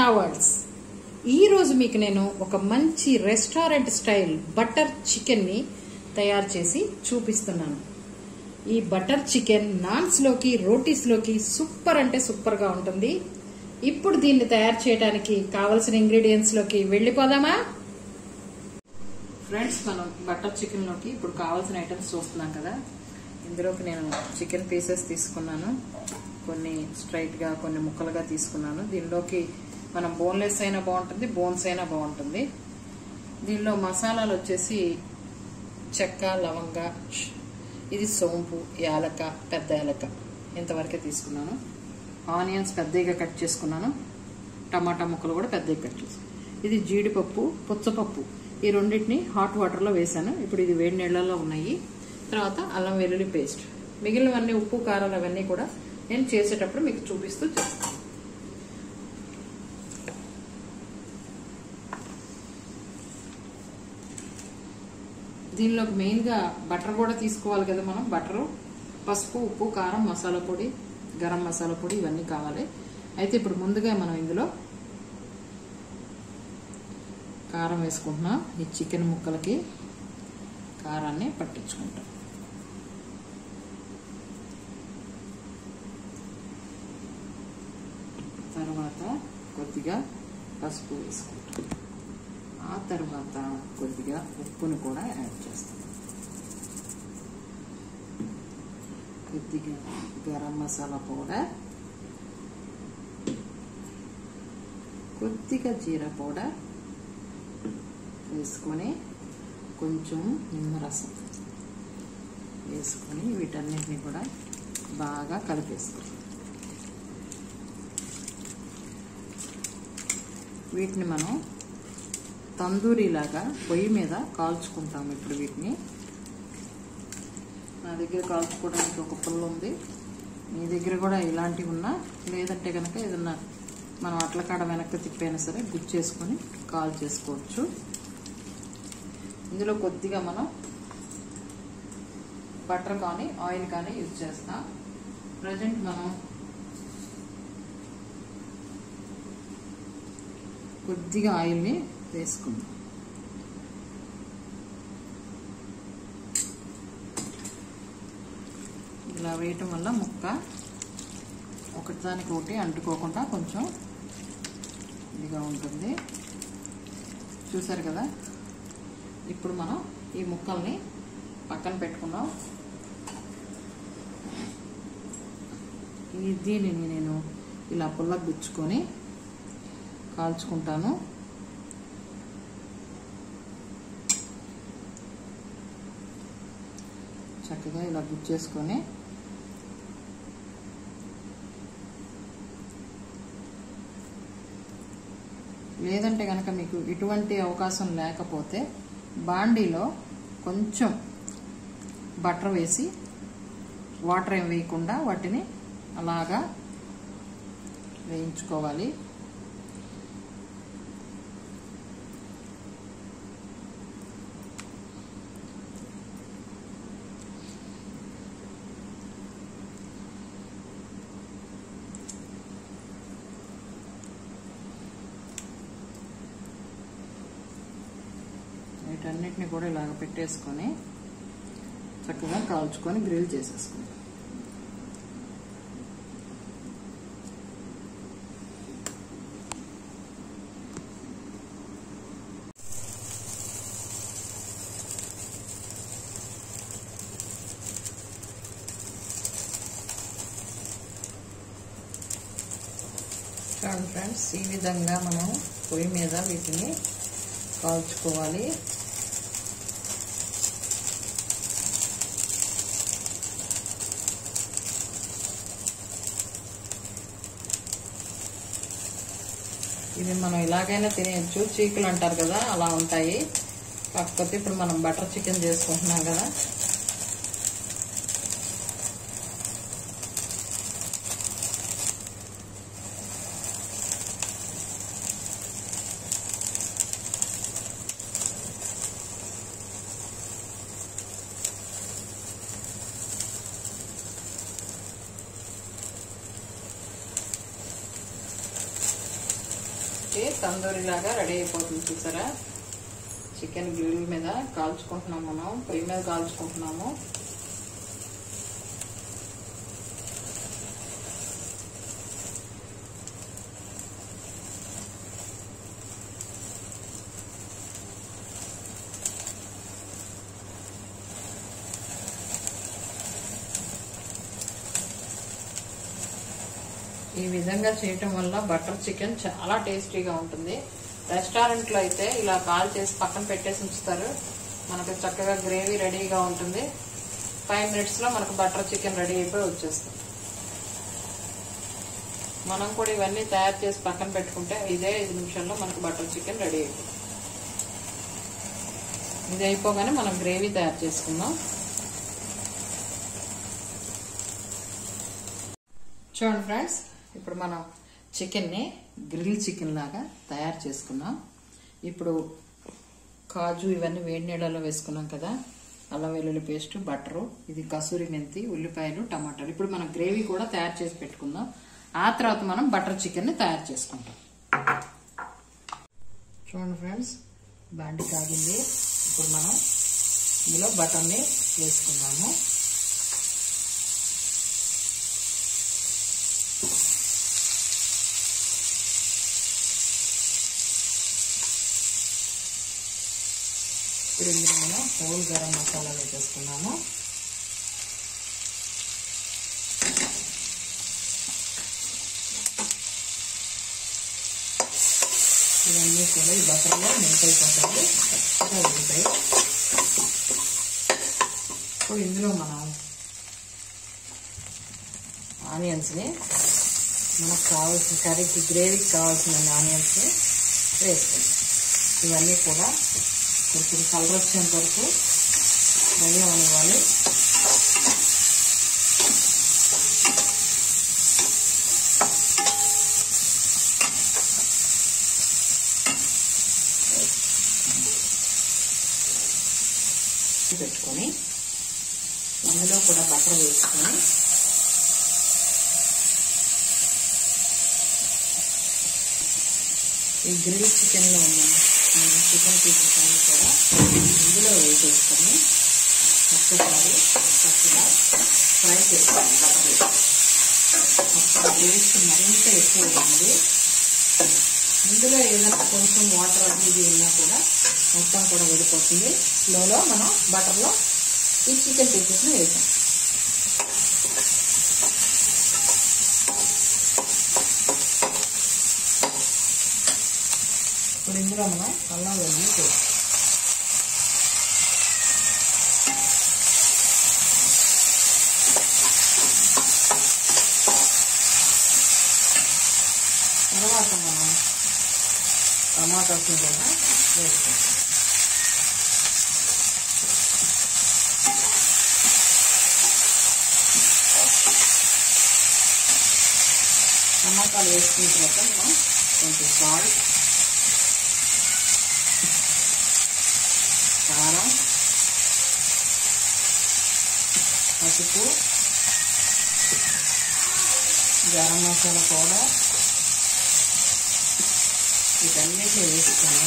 హావర్డ్స్ ఈరోజు మీకు నేను ఒక మంచి రెస్టారెంట్ స్టైల్ బటర్ చికెన్ని తయారు చేసి చూపిస్తున్నాను. ఈ బటర్ చికెన్ నాన్స్లోకి రోటీస్లోకి సూపర్ అంటే సూపర్గా ఉంటుంది. ఇప్పుడు దీన్ని తయారు చేయడానికి కావలసిన ఇంగ్రీడియంట్స్లోకి వెళ్ళిపోదామా? ఫ్రెండ్స్ మనం బటర్ చికెన్లోకి ఇప్పుడు కావాల్సిన ఐటమ్స్ చూస్తున్నాం కదా. ఇందులోకి నేను చికెన్ పీసెస్ తీసుకున్నాను. కొన్ని స్ట్రైట్గా కొన్ని ముక్కలుగా తీసుకున్నాను. దీనిలోకి మనం బోన్లెస్ అయినా బాగుంటుంది బోన్స్ అయినా బాగుంటుంది. దీనిలో మసాలాలు వచ్చేసి చెక్క లవంగ ఇది సోంపు యాలక పెద్ద యాలక. ఇంతవరకే తీసుకున్నాను. ఆనియన్స్ పెద్దగా కట్ చేసుకున్నాను. టమాటా ముక్కలు కూడా పెద్దగా కట్ చేసుకున్నాను ఇది జీడిపప్పు పుచ్చపప్పు. ఈ రెండింటిని హాట్ వాటర్లో వేసాను ఇప్పుడు ఇది వేడి నీళ్ళలో ఉన్నాయి. తర్వాత అల్లం వెల్లుల్లి పేస్ట్ మిగిలినవన్నీ ఉప్పు కారాలు అవన్నీ కూడా నేను చేసేటప్పుడు మీకు చూపిస్తూ చేస్తాను. దీనిలోకి మెయిన్గా బటర్ కూడా తీసుకోవాలి కదా మనం. బటరు పసుపు ఉప్పు కారం మసాలా పొడి గరం మసాలా పొడి ఇవన్నీ కావాలి. అయితే ఇప్పుడు ముందుగా మనం ఇందులో కారం వేసుకుంటున్నాం. ఈ చికెన్ ముక్కలకి కారాన్ని పట్టించుకుంటాం. తర్వాత కొద్దిగా పసుపు వేసుకుంటాం. ఆ తర్వాత కొద్దిగా ఉప్పును కూడా యాడ్ చేస్తాం కొద్దిగా గరం మసాలా పౌడర్ కొద్దిగా జీర పౌడర్ వేసుకొని కొంచెం నిమ్మరసం వేసుకొని వీటన్నిటిని కూడా బాగా కలిపేసుకోవాలి. వీటిని మనం తందూరిలాగా పొయ్యి మీద కాల్చుకుంటాం ఇప్పుడు వీటిని. నా దగ్గర కాల్చుకోవడానికి ఒక పుల్ల ఉంది. మీ దగ్గర కూడా ఇలాంటివి ఉన్నా లేదంటే కనుక ఏదన్నా మనం అట్ల కాడ వెనక్కి తిప్పైనా సరే గుచ్చేసుకొని కాల్ చేసుకోవచ్చు. ఇందులో కొద్దిగా మనం బటర్ కానీ ఆయిల్ కానీ యూజ్ చేస్తాం. ప్రజెంట్ మనం కొద్దిగా ఆయిల్ని వేసుకుందాం ఇలా వేయటం వల్ల ముక్క ఒకటిదానికి ఒకటి అంటుకోకుండా కొంచెం ఇదిగా ఉంటుంది. చూసారు కదా? ఇప్పుడు మనం ఈ ముక్కల్ని పక్కన పెట్టుకున్నాం దీనిని నేను ఇలా పుల్ల గుచ్చుకొని కాల్చుకుంటాను. చక్కగా ఇలా బుక్ చేసుకొని లేదంటే కనుక మీకు ఇటువంటి అవకాశం లేకపోతే బాండీలో కొంచెం బటర్ వేసి వాటర్ ఏం వేయకుండా వాటిని అలాగా వేయించుకోవాలి. వీటన్నిటిని కూడా ఇలాగ పెట్టేసుకొని చక్కగా కాల్చుకొని గ్రిల్ చేసేసుకుంటాం చూడండి ఫ్రెండ్స్ ఈ విధంగా మనం పొయ్యి మీద వీటిని కాల్చుకోవాలి. ఎలాగైనా తినేయచ్చు. చీకులు అంటారు కదా అలా ఉంటాయి. కాకపోతే ఇప్పుడు మనం బటర్ చికెన్ చేసుకుంటున్నాం కదా. తందూరి లాగా రెడీ అయిపోతుంది చూసారా? చికెన్ గ్రిల్ మీద కాల్చుకుంటున్నాం మనం పొయ్యి మీద కాల్చుకుంటున్నాము. ఈ విధంగా చేయటం వల్ల బటర్ చికెన్ చాలా టేస్టీగా ఉంటుంది. రెస్టారెంట్లో అయితే ఇలా కాల్ చేసి పక్కన పెట్టేసి ఉంచుతారు. మనకు చక్కగా గ్రేవీ రెడీగా ఉంటుంది. ఫైవ్ మినిట్స్లో మనకు బటర్ చికెన్ రెడీ అయిపోయి వచ్చేస్తుంది. మనం కూడా ఇవన్నీ తయారు చేసి పక్కన పెట్టుకుంటే ఇదే ఐదు నిమిషాల్లో మనకు బటర్ చికెన్ రెడీ అయిపోతుంది. ఇది అయిపోగానే మనం గ్రేవీ తయారు చేసుకుందాం. చూడండి ఫ్రెండ్స్ ఇప్పుడు మనం చికెన్ని గ్రిల్ చికెన్ లాగా తయారు చేసుకున్నాం. ఇప్పుడు కాజు ఇవన్నీ వేడి నీళ్ళలో వేసుకున్నాం కదా. అల్లం వెల్లుల్లి పేస్ట్ బటరు ఇది కసూరి మెంతి ఉల్లిపాయలు టమాటాలు. ఇప్పుడు మనం గ్రేవీ కూడా తయారు చేసి పెట్టుకుందాం. ఆ తర్వాత మనం బటర్ చికెన్ని తయారు చేసుకుంటాం. చూడండి ఫ్రెండ్స్ బాండి కాగింది. ఇప్పుడు మనం ఇందులో బటర్ని వేసుకున్నాము ఇప్పుడు ఇందులో హోల్ గరం మసాలా వేసేసుకున్నాము. ఇవన్నీ కూడా ఈ బటర్లో మెల్ట్ చక్కగా ఉడుతాయి ఇప్పుడు ఇందులో మనం ఆనియన్స్ని మనకు కావాల్సిన కర్రీకి గ్రేవీకి కావాల్సిన ఆనియన్స్ని వేసుకుంటాం ఇవన్నీ కూడా కొంచెం కలర్ వచ్చేంత వరకు రెడీ అవ్వాలి పెట్టుకొని అందులో కూడా బటర్ వేసుకొని ఈ గ్రిల్ చికెన్లో నేను చికెన్ పీసెస్ అన్ని కూడా ఇందులో వేసేసుకొని ఒక్కసారి చక్కగా ఫ్రై చేసుకోండి బటర్ అప్పుడు టేస్ట్ మరింత ఎక్కువ ఉంది ఇందులో ఏదైనా కొంచెం వాటర్ అనేది ఉన్నా కూడా మొత్తం కూడా వెళ్ళిపోతుంది స్లోలో మనం బటర్లో ఈ చికెన్ పీసెస్ని వేసాం. ఇప్పుడు ఇందులో మనం అల్లం వెల్లుల్లి పేస్ట్. తర్వాత మనం టమాటా కింద వేస్తాం. టమాటాలు వేసుకున్న తర్వాత మనం కొంచెం సాల్ట్ కారం పసుపు గరం మసాలా పౌడర్. వీటన్నిటిని వేసుకొని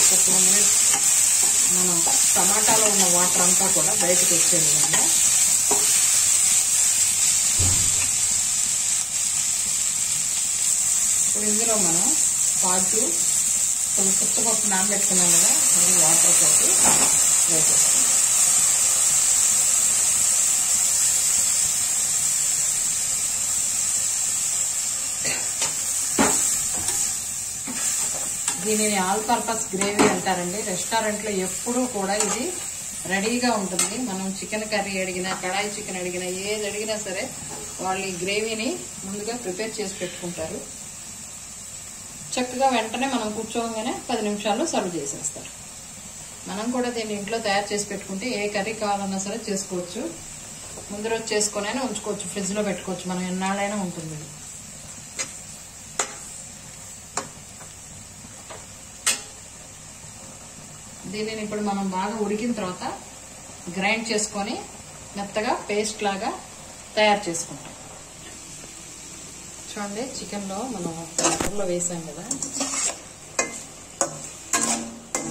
ఒక టూ మినిట్స్ మనం టమాటాలో ఉన్న వాటర్ అంతా కూడా బయటకు వచ్చే విధంగా ఇప్పుడు ఇందులో మనం పాటు కొన్ని పుచ్చపప్పు నానబెట్టుకున్నాం కదా అది వాటర్ తోటి వేసేస్తాం. దీనిని ఆల్ పర్పస్ గ్రేవీ అంటారండి. రెస్టారెంట్లో ఎప్పుడూ కూడా ఇది రెడీగా ఉంటుంది. మనం చికెన్ కర్రీ అడిగినా కడాయి చికెన్ అడిగినా ఏది అడిగినా సరే వాళ్ళు ఈ గ్రేవీని ముందుగా ప్రిపేర్ చేసి పెట్టుకుంటారు. చక్కగా వెంటనే మనం కూర్చోగానే పది నిమిషాల్లో సర్వ్ చేసేస్తారు. మనం కూడా దీన్ని ఇంట్లో తయారు చేసి పెట్టుకుంటే ఏ కర్రీ కావాలన్నా సరే చేసుకోవచ్చు. ముందు రోజు చేసుకొని ఉంచుకోవచ్చు. ఫ్రిడ్జ్లో పెట్టుకోవచ్చు. మనం ఎన్నాళ్ళైనా ఉంటుంది దీనిని ఇప్పుడు మనం బాగా ఉడికిన తర్వాత గ్రైండ్ చేసుకొని మెత్తగా పేస్ట్ లాగా తయారు చేసుకుంటాం. చూడండి చికెన్లో మనం బటర్లో వేసాం కదా.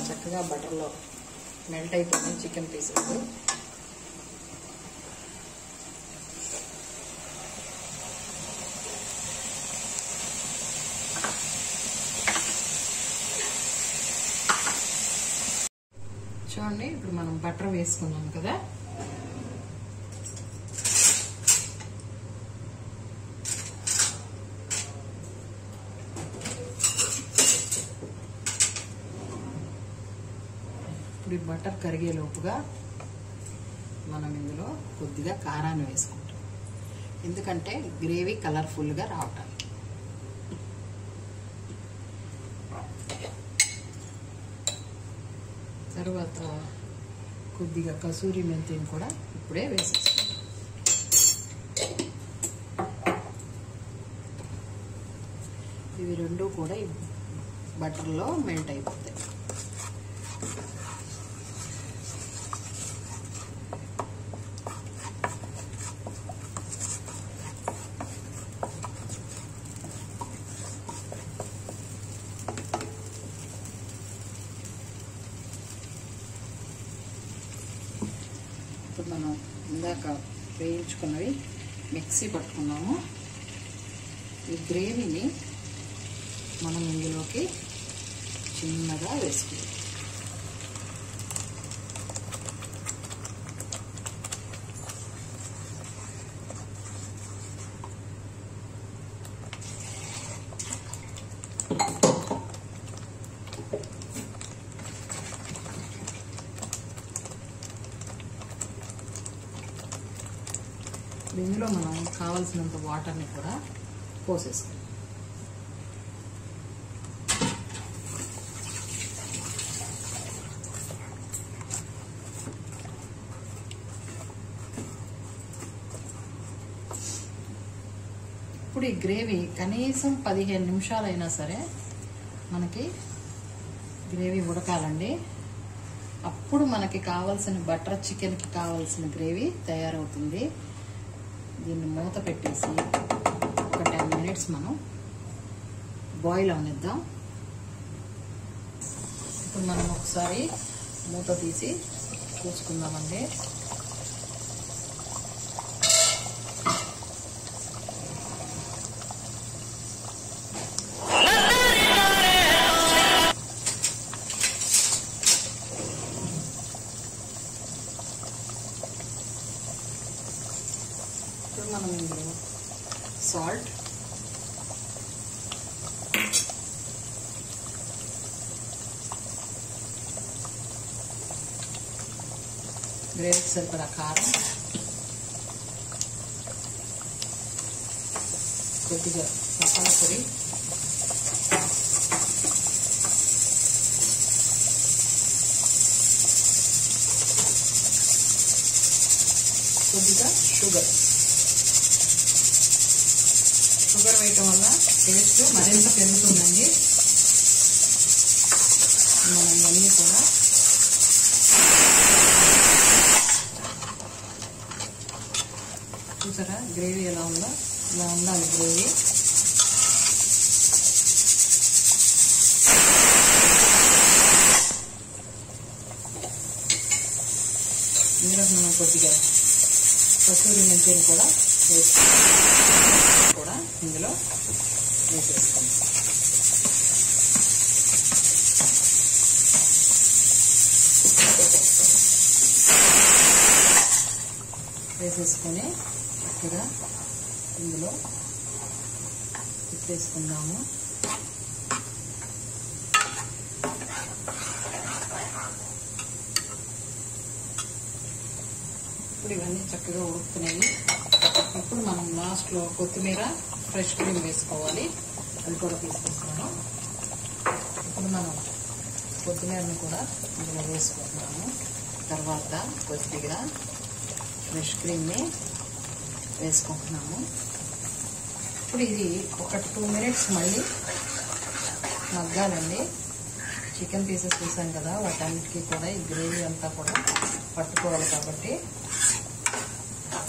చక్కగా బటర్లో మెల్ట్ అయిపోతుంది చికెన్ పీసెస్ చూడండి ఇప్పుడు మనం బటర్ వేసుకున్నాం కదా. ఇప్పుడు ఈ బటర్ కరిగే లోపుగా మనం ఇందులో కొద్దిగా కారాన్ని వేసుకుంటాం. ఎందుకంటే గ్రేవీ కలర్ఫుల్గా రావటానికి తర్వాత కొద్దిగా కసూరి మెంతిని కూడా ఇప్పుడే వేసేస్తాం ఇవి రెండు కూడా బటర్లో మెల్ట్ అయిపోతాయి ఇప్పుడు మనం ఇందాక వేయించుకున్నవి మిక్సీ పట్టుకున్నాము. ఈ గ్రేవీని మనం ఇందులోకి చిన్నగా వేసుకుందాం ఇందులో మనం కావలసినంత వాటర్ని కూడా పోసేస్తాం. ఇప్పుడు ఈ గ్రేవీ కనీసం పదిహేను నిమిషాలైనా సరే మనకి గ్రేవీ ఉడకాలండి. అప్పుడు మనకి కావాల్సిన బటర్ చికెన్కి కావాల్సిన గ్రేవీ తయారవుతుంది. దీన్ని మూత పెట్టేసి ఒక టెన్ మినిట్స్ మనం బాయిల్ అవనిద్దాం. ఇప్పుడు మనం ఒకసారి మూత తీసి చూసుకుందామండి ఇప్పుడు మనం ఇందులో సాల్ట్ గ్రేవీకి సరిపడా కారం కొద్దిగా మసాలా పొడి కొద్దిగా షుగర్ షుగర్ వేయటం వల్ల టేస్ట్ మరింత పెరుగుతుందండి. మనం ఇవన్నీ కూడా చూసారా? గ్రేవీ ఎలా ఉందో? ఇలా ఉండాలి గ్రేవీ. ఇందులో మనం కొద్దిగా కస్తూరి మెంతిని కూడా వేసుకుంటాం ఇందులో వేసేస్తాం. వేసేసుకొని చక్కగా ఇందులో తిప్పేసుకుందాము ఇప్పుడు ఇవన్నీ చక్కగా ఉడుకుతున్నాయి. ఇప్పుడు మనం లాస్ట్లో కొత్తిమీర ఫ్రెష్ క్రీమ్ వేసుకోవాలి. అది కూడా తీసుకొస్తాను ఇప్పుడు మనం కొత్తిమీరని కూడా ఇందులో వేసుకుంటున్నాము. తర్వాత కొద్దిగా ఫ్రెష్ క్రీమ్ని వేసుకుంటున్నాము. ఇప్పుడు ఇది ఒక టూ మినిట్స్ మళ్ళీ మగ్గాలండి. చికెన్ పీసెస్ చూసాం కదా వాటన్నిటికీ కూడా ఈ గ్రేవీ అంతా కూడా పట్టుకోవాలి కాబట్టి.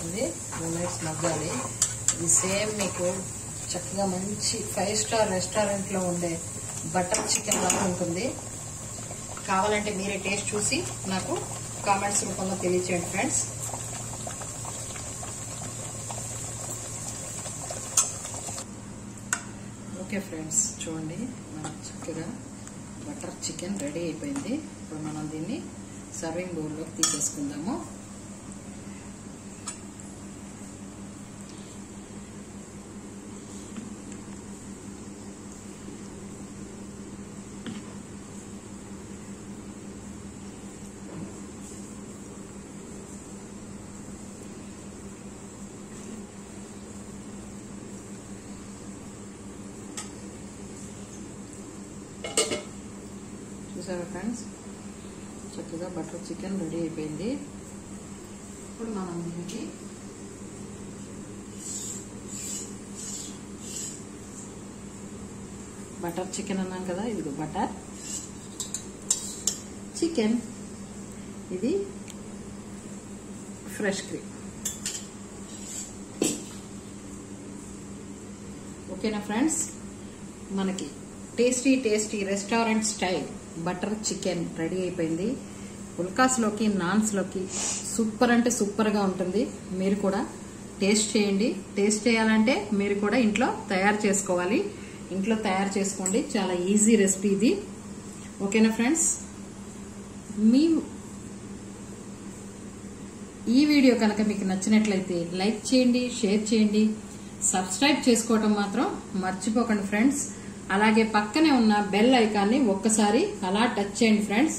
ఇది టూ మినిట్స్ మగ్గాలి. ఇది సేమ్ మీకు చక్కగా మంచి ఫైవ్ స్టార్ రెస్టారెంట్లో ఉండే బటర్ చికెన్ లాగా ఉంటుంది. కావాలంటే మీరే టేస్ట్ చూసి నాకు కామెంట్స్ రూపంలో తెలియచేయండి ఫ్రెండ్స్ ఓకే ఫ్రెండ్స్ చూడండి. మనకు చక్కగా బటర్ చికెన్ రెడీ అయిపోయింది. ఇప్పుడు మనం దీన్ని సర్వింగ్ బౌల్లోకి తీసేసుకుందాము. చూసారా ఫ్రెండ్స్ చక్కగా బటర్ చికెన్ రెడీ అయిపోయింది. ఇప్పుడు మనం దీనికి బటర్ చికెన్ అన్నాం కదా ఇది బటర్ చికెన్ ఇది ఫ్రెష్ క్రీమ్ ఓకేనా ఫ్రెండ్స్ మనకి tasty tasty restaurant style. Butter chicken ready అయిపోయింది. ఉల్కాస్లోకి నాన్స్లోకి సూపర్ అంటే సూపర్గా ఉంటుంది. మీరు కూడా టేస్ట్ చేయండి. టేస్ట్ చేయాలంటే మీరు కూడా ఇంట్లో తయారు చేసుకోవాలి. ఇంట్లో తయారు చేసుకోండి. చాలా ఈజీ రెసిపీ ఇది. ఓకేనా ఫ్రెండ్స్? మీ ఈ వీడియో కనుక మీకు నచ్చినట్లయితే లైక్ చేయండి షేర్ చేయండి. సబ్స్క్రైబ్ చేసుకోవటం మాత్రం మర్చిపోకండి ఫ్రెండ్స్. అలాగే పక్కనే ఉన్న బెల్ ఐకాన్ని ఒక్కసారి అలా టచ్ చేయండి ఫ్రెండ్స్.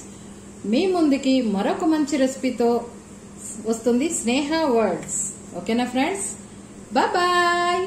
మీ ముందుకి మరొక మంచి రెసిపీతో వస్తుంది స్నేహ వర్డ్స్. ఓకేనా ఫ్రెండ్స్? బాయ్